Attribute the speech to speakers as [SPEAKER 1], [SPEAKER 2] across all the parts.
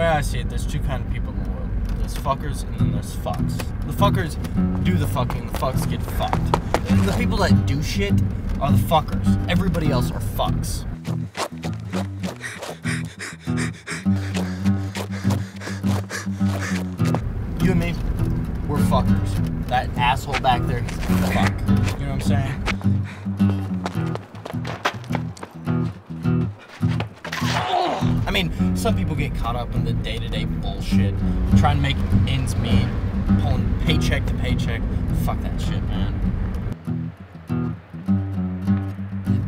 [SPEAKER 1] way I see it, there's two kind of people in the world. There's fuckers and then there's fucks. The fuckers do the fucking, the fucks get fucked. And the people that do shit are the fuckers. Everybody else are fucks. You and me, we're fuckers. That asshole back there, he's a fuck. You know what I'm saying? I mean, some people get caught up in the day-to-day bullshit, trying to make ends meet, pulling paycheck to paycheck. Fuck that shit, man.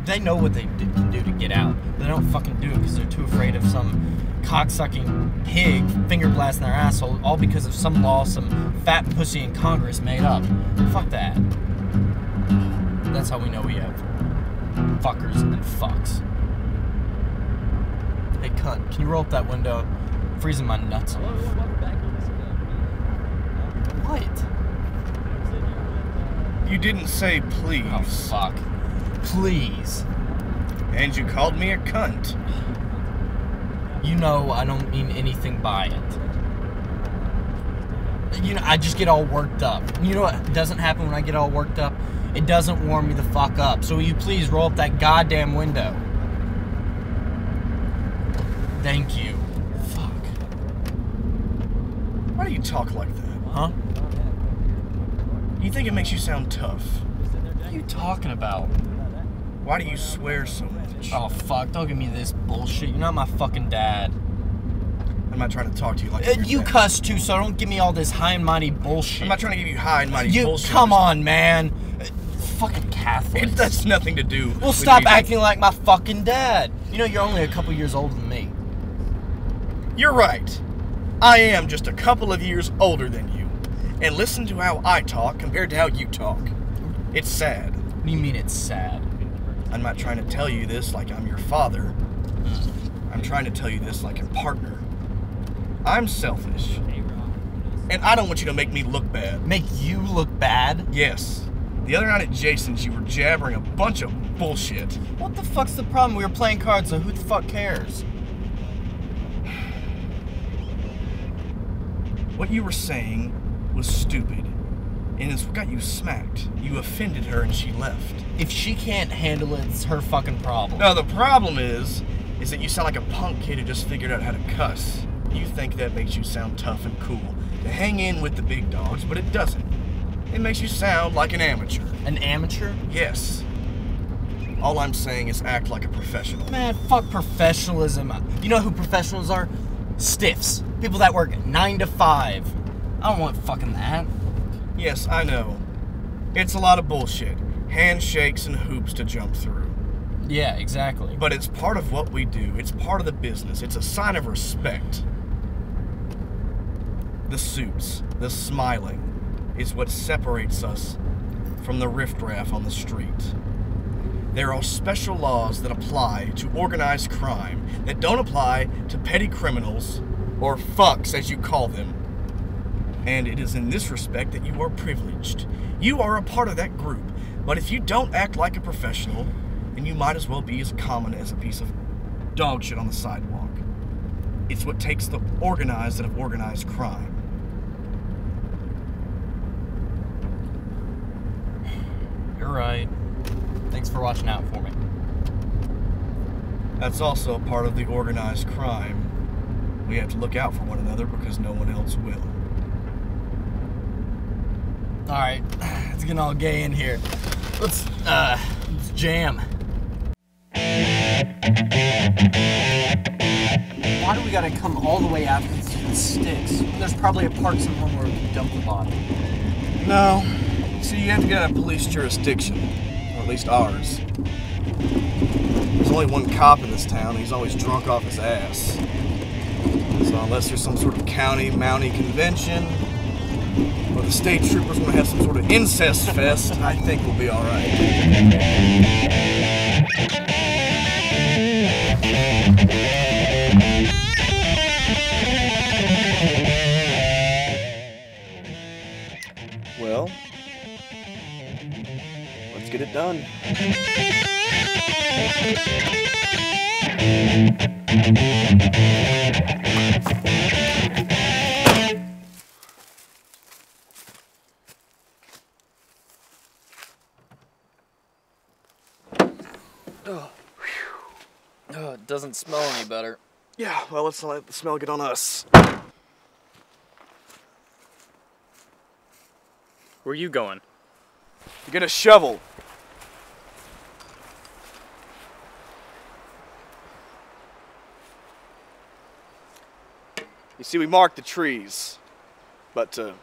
[SPEAKER 1] They know what they can do to get out. They don't fucking do it because they're too afraid of some cocksucking pig finger blasting their asshole, all because of some law some fat pussy in Congress made up. Fuck that. That's how we know we have fuckers and fucks. Hey, cunt, can you roll up that window? Freezing my nuts off. Uh, what?
[SPEAKER 2] You didn't say please.
[SPEAKER 1] Oh, fuck. Please.
[SPEAKER 2] And you called me a cunt.
[SPEAKER 1] You know I don't mean anything by it. You know, I just get all worked up. You know what doesn't happen when I get all worked up? It doesn't warm me the fuck up. So will you please roll up that goddamn window? Thank you. Fuck.
[SPEAKER 2] Why do you talk like that?
[SPEAKER 1] Huh?
[SPEAKER 2] You think it makes you sound tough?
[SPEAKER 1] What are you talking about?
[SPEAKER 2] Why do you swear so much?
[SPEAKER 1] Oh fuck, don't give me this bullshit. You're not my fucking dad.
[SPEAKER 2] I'm not trying to talk to you like
[SPEAKER 1] Uh,
[SPEAKER 2] you're dad.
[SPEAKER 1] cuss too, so don't give me all this high and mighty bullshit.
[SPEAKER 2] I'm not trying to give you high and mighty
[SPEAKER 1] you
[SPEAKER 2] bullshit.
[SPEAKER 1] come on, man. Uh, Fucking Catholic.
[SPEAKER 2] It has nothing to do.
[SPEAKER 1] Well, stop acting like my fucking dad. You know, you're only a couple years older than me.
[SPEAKER 2] You're right. I am just a couple of years older than you. And listen to how I talk compared to how you talk. It's sad.
[SPEAKER 1] What do you mean it's sad?
[SPEAKER 2] I'm not trying to tell you this like I'm your father. I'm trying to tell you this like a partner. I'm selfish. And I don't want you to make me look bad.
[SPEAKER 1] Make you look bad?
[SPEAKER 2] Yes. The other night at Jason's, you were jabbering a bunch of bullshit.
[SPEAKER 1] What the fuck's the problem? We were playing cards, so who the fuck cares?
[SPEAKER 2] What you were saying was stupid. And it's what got you smacked. You offended her and she left.
[SPEAKER 1] If she can't handle it, it's her fucking problem.
[SPEAKER 2] No, the problem is, is that you sound like a punk kid who just figured out how to cuss. You think that makes you sound tough and cool to hang in with the big dogs, but it doesn't. It makes you sound like an amateur.
[SPEAKER 1] An amateur?
[SPEAKER 2] Yes. All I'm saying is act like a professional.
[SPEAKER 1] Man, fuck professionalism. You know who professionals are? Stiffs. People that work nine to five. I don't want fucking that.
[SPEAKER 2] Yes, I know. It's a lot of bullshit. Handshakes and hoops to jump through.
[SPEAKER 1] Yeah, exactly.
[SPEAKER 2] But it's part of what we do. It's part of the business. It's a sign of respect. The suits, the smiling, is what separates us from the riffraff on the street. There are special laws that apply to organized crime that don't apply to petty criminals, or fucks as you call them. And it is in this respect that you are privileged. You are a part of that group, but if you don't act like a professional, then you might as well be as common as a piece of dog shit on the sidewalk. It's what takes the organized out of organized crime.
[SPEAKER 1] You're right. Thanks for watching out for me.
[SPEAKER 2] That's also a part of the organized crime. We have to look out for one another because no one else will.
[SPEAKER 1] Alright, it's getting all gay in here. Let's, uh, let's jam. Why do we gotta come all the way out to the sticks? There's probably a park somewhere where we can dump the bottle.
[SPEAKER 2] No. See, you have to get out of police jurisdiction. At least ours. There's only one cop in this town, and he's always drunk off his ass. So unless there's some sort of county mountie convention, or the state troopers want to have some sort of incest fest, I think we'll be alright. Well, done.
[SPEAKER 3] Oh,
[SPEAKER 1] oh, it doesn't smell any better.
[SPEAKER 2] Yeah, well, let's let the smell get on us.
[SPEAKER 1] Where are you going?
[SPEAKER 2] Get a shovel. You see, we mark the trees, but to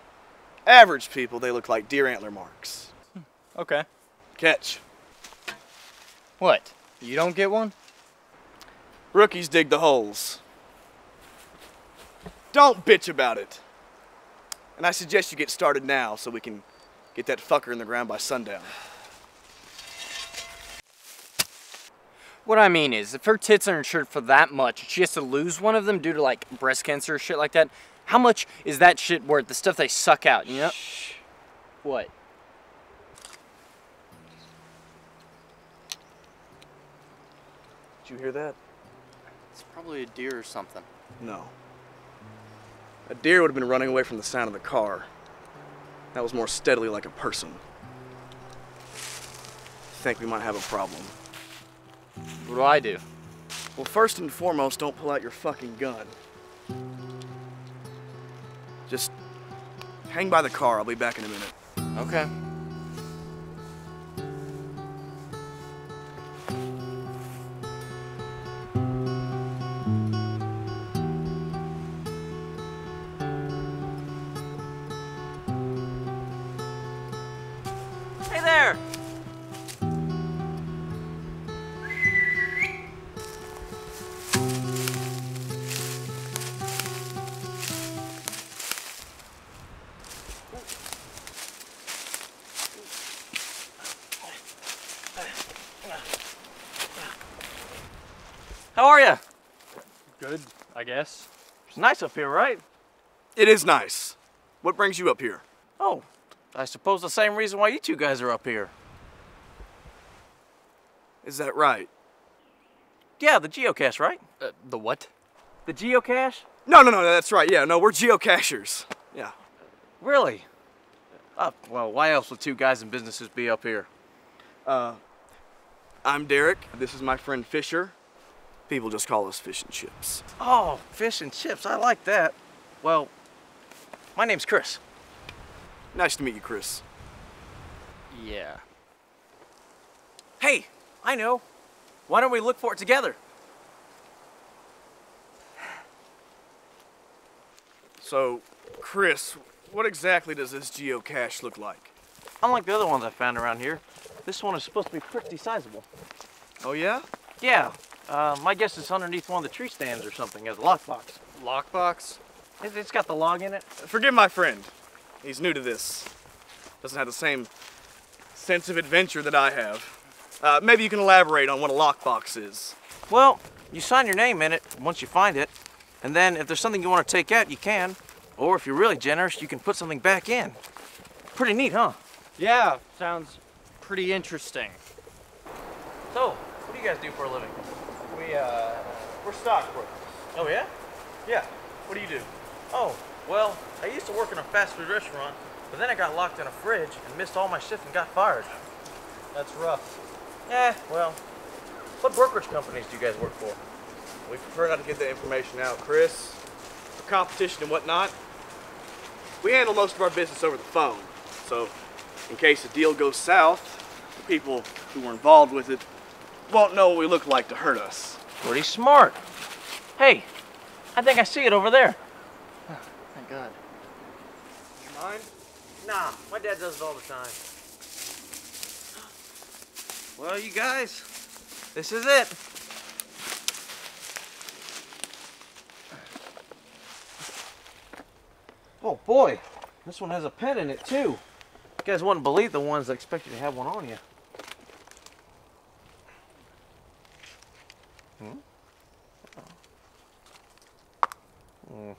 [SPEAKER 2] average people, they look like deer antler marks.
[SPEAKER 1] Hmm, okay.
[SPEAKER 2] Catch.
[SPEAKER 1] What? You don't get one?
[SPEAKER 2] Rookies dig the holes. Don't bitch about it. And I suggest you get started now so we can get that fucker in the ground by sundown.
[SPEAKER 1] What I mean is, if her tits are insured for that much, she has to lose one of them due to like breast cancer or shit like that. How much is that shit worth? The stuff they suck out, you know? What?
[SPEAKER 2] Did you hear that?
[SPEAKER 1] It's probably a deer or something.
[SPEAKER 2] No. A deer would have been running away from the sound of the car. That was more steadily like a person. I Think we might have a problem.
[SPEAKER 1] What do I do?
[SPEAKER 2] Well, first and foremost, don't pull out your fucking gun. Just hang by the car. I'll be back in a minute.
[SPEAKER 1] Okay. I guess.
[SPEAKER 3] It's nice up here, right?
[SPEAKER 2] It is nice. What brings you up here?
[SPEAKER 3] Oh, I suppose the same reason why you two guys are up here.
[SPEAKER 2] Is that right?
[SPEAKER 3] Yeah, the geocache, right?
[SPEAKER 1] Uh, the what?
[SPEAKER 3] The geocache?
[SPEAKER 2] No, no, no, that's right. Yeah, no, we're geocachers. Yeah.
[SPEAKER 3] Really? Uh, well, why else would two guys in businesses be up here?
[SPEAKER 2] Uh, I'm Derek. This is my friend Fisher. People just call us Fish and Chips.
[SPEAKER 3] Oh, fish and chips. I like that. Well, my name's Chris.
[SPEAKER 2] Nice to meet you, Chris.
[SPEAKER 1] Yeah.
[SPEAKER 3] Hey, I know. Why don't we look for it together?
[SPEAKER 2] So, Chris, what exactly does this geocache look like?
[SPEAKER 3] Unlike the other ones I found around here, this one is supposed to be pretty sizable.
[SPEAKER 2] Oh, yeah?
[SPEAKER 3] Yeah, uh, my guess it's underneath one of the tree stands or something as a lockbox.
[SPEAKER 1] Lockbox?
[SPEAKER 3] It- It's got the log in it.
[SPEAKER 2] Forgive my friend. He's new to this. Doesn't have the same sense of adventure that I have. Uh, maybe you can elaborate on what a lockbox is.
[SPEAKER 3] Well, you sign your name in it once you find it, and then if there's something you want to take out, you can. Or if you're really generous, you can put something back in. Pretty neat, huh?
[SPEAKER 1] Yeah, sounds pretty interesting.
[SPEAKER 3] So, what do you guys do for a living?
[SPEAKER 1] We, uh, we're stockbrokers.
[SPEAKER 3] Oh, yeah?
[SPEAKER 1] Yeah. What do you do?
[SPEAKER 3] Oh, well, I used to work in a fast food restaurant, but then I got locked in a fridge and missed all my shift and got fired.
[SPEAKER 1] That's rough.
[SPEAKER 3] Eh, well, what brokerage companies do you guys work for?
[SPEAKER 2] We prefer not to get that information out, Chris. For competition and whatnot, we handle most of our business over the phone. So, in case a deal goes south, the people who were involved with it won't know what we look like to hurt us.
[SPEAKER 3] Pretty smart. Hey, I think I see it over there.
[SPEAKER 1] Thank God.
[SPEAKER 2] You mind?
[SPEAKER 3] Nah, my dad does it all the time. Well, you guys, this is it. Oh boy, this one has a pen in it too. You guys wouldn't believe the ones that expect you to have one on you. Hmm? Hmm.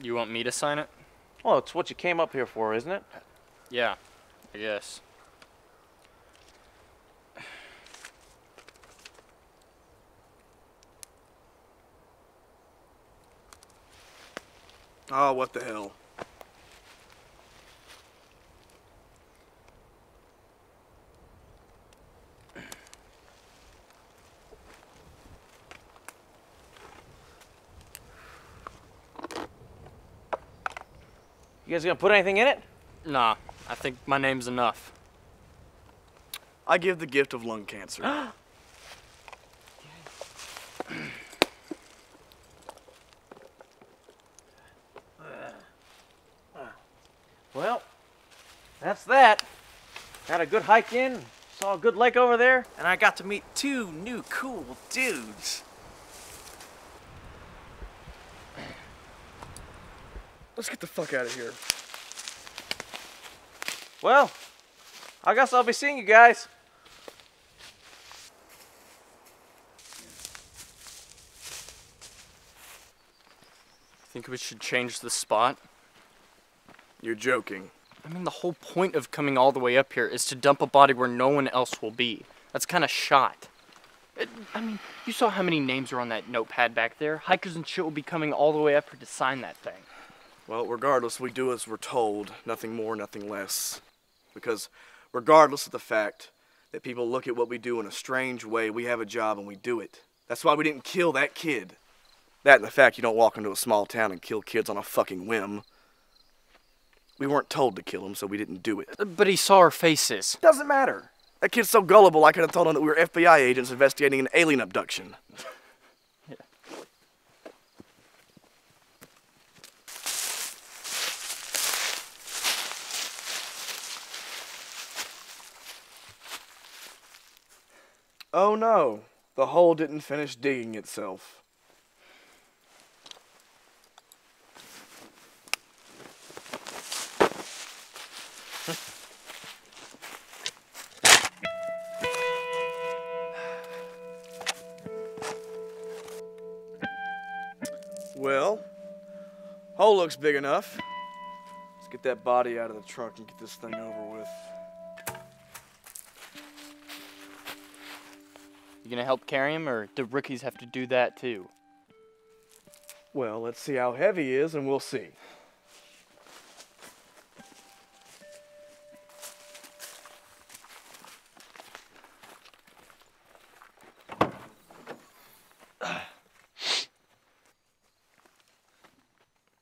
[SPEAKER 1] You want me to sign it?
[SPEAKER 3] Well, it's what you came up here for, isn't it?
[SPEAKER 1] Yeah, I guess.
[SPEAKER 2] Oh, what the hell.
[SPEAKER 3] You guys gonna put anything in it?
[SPEAKER 1] Nah, I think my name's enough.
[SPEAKER 2] I give the gift of lung cancer.
[SPEAKER 3] Well, that's that. Had a good hike in, saw a good lake over there, and I got to meet two new cool dudes.
[SPEAKER 2] Let's get the fuck out of here.
[SPEAKER 3] Well, I guess I'll be seeing you guys.
[SPEAKER 1] Think we should change the spot?
[SPEAKER 2] You're joking.
[SPEAKER 1] I mean, the whole point of coming all the way up here is to dump a body where no one else will be. That's kind of shot. It, I mean, you saw how many names are on that notepad back there. Hikers and shit will be coming all the way up here to sign that thing.
[SPEAKER 2] Well, regardless, we do as we're told, nothing more, nothing less. Because regardless of the fact that people look at what we do in a strange way, we have a job and we do it. That's why we didn't kill that kid. That and the fact you don't walk into a small town and kill kids on a fucking whim. We weren't told to kill him, so we didn't do it.
[SPEAKER 1] But he saw our faces.
[SPEAKER 2] Doesn't matter. That kid's so gullible, I could have told him that we were FBI agents investigating an alien abduction. Oh no, the hole didn't finish digging itself. Well, hole looks big enough. Let's get that body out of the truck and get this thing over with.
[SPEAKER 1] You gonna help carry him, or do rookies have to do that too?
[SPEAKER 2] Well, let's see how heavy he is and we'll see.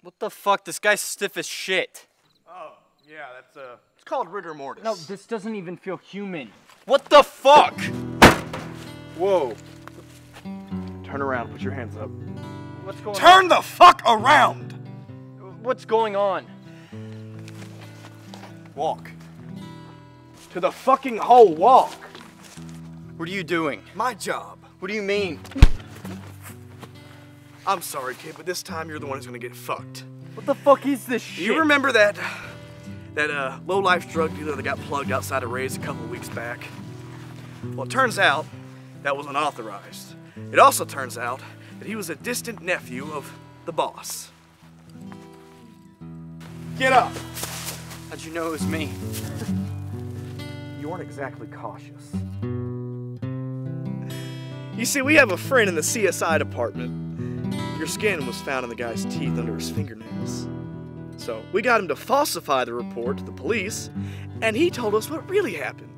[SPEAKER 1] What the fuck? This guy's stiff as shit.
[SPEAKER 2] Oh, yeah, that's uh it's called rigor mortis.
[SPEAKER 1] No, this doesn't even feel human. What the fuck?
[SPEAKER 2] Whoa. Turn around, put your hands up.
[SPEAKER 1] What's going on?
[SPEAKER 2] Turn the fuck around!
[SPEAKER 1] What's going on?
[SPEAKER 2] Walk. To the fucking hole, walk!
[SPEAKER 1] What are you doing?
[SPEAKER 2] My job.
[SPEAKER 1] What do you mean?
[SPEAKER 2] I'm sorry, kid, but this time you're the one who's gonna get fucked.
[SPEAKER 1] What the fuck is this shit?
[SPEAKER 2] You remember that that uh, low-life drug dealer that got plugged outside of Ray's a couple weeks back? Well, it turns out that was unauthorized. It also turns out that he was a distant nephew of the boss. Get up!
[SPEAKER 1] How'd you know it was me?
[SPEAKER 2] You aren't exactly cautious. You see, we have a friend in the CSI department. Your skin was found in the guy's teeth under his fingernails. So we got him to falsify the report to the police, and he told us what really happened.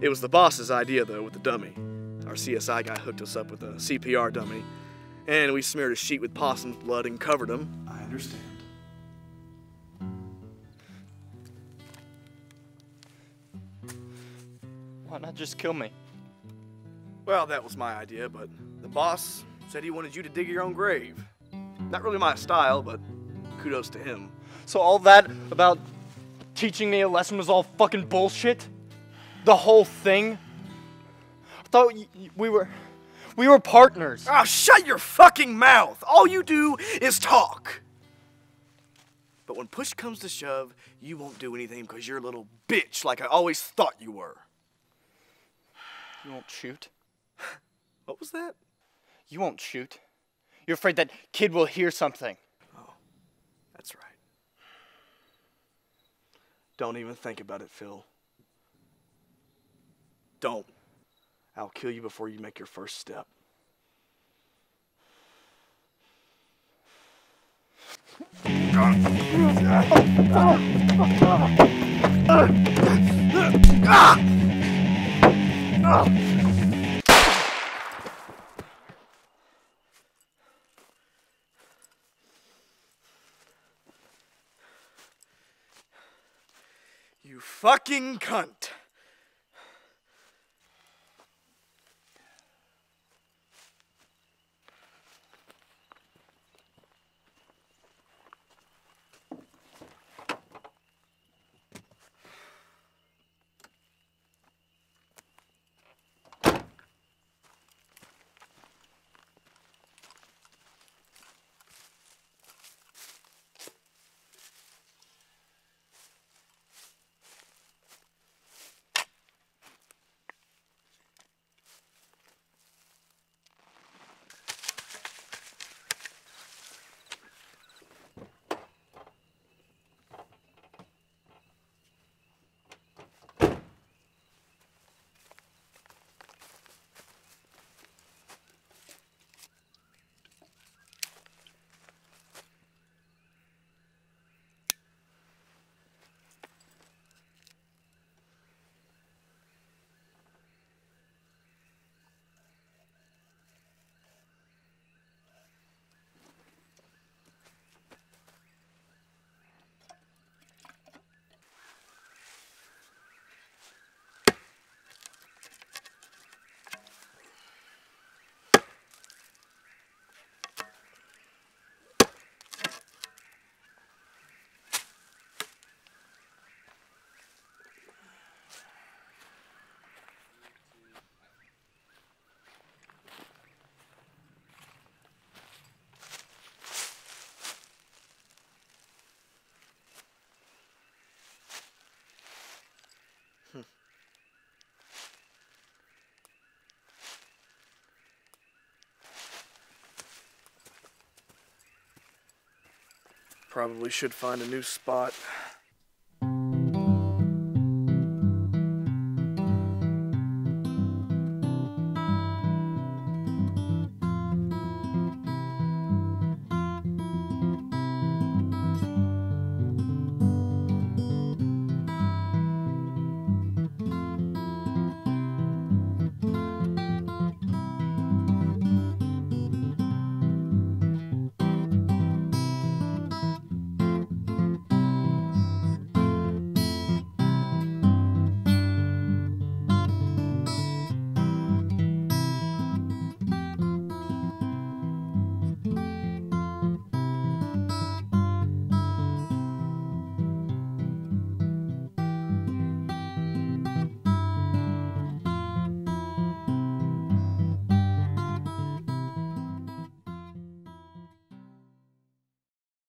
[SPEAKER 2] It was the boss's idea, though, with the dummy. Our CSI guy hooked us up with a CPR dummy, and we smeared a sheet with possum's blood and covered him. I understand.
[SPEAKER 1] Why not just kill me?
[SPEAKER 2] Well, that was my idea, but the boss said he wanted you to dig your own grave. Not really my style, but kudos to him.
[SPEAKER 1] So all that about teaching me a lesson was all fucking bullshit? The whole thing? I thought we were we were partners.
[SPEAKER 2] Oh, shut your fucking mouth! All you do is talk! But when push comes to shove, you won't do anything because you're a little bitch like I always thought you were.
[SPEAKER 1] You won't shoot.
[SPEAKER 2] What was that?
[SPEAKER 1] You won't shoot. You're afraid that kid will hear something.
[SPEAKER 2] Oh, that's right. Don't even think about it, Phil don't, I'll kill you before you make your first step. You fucking cunt. Probably should find a new spot.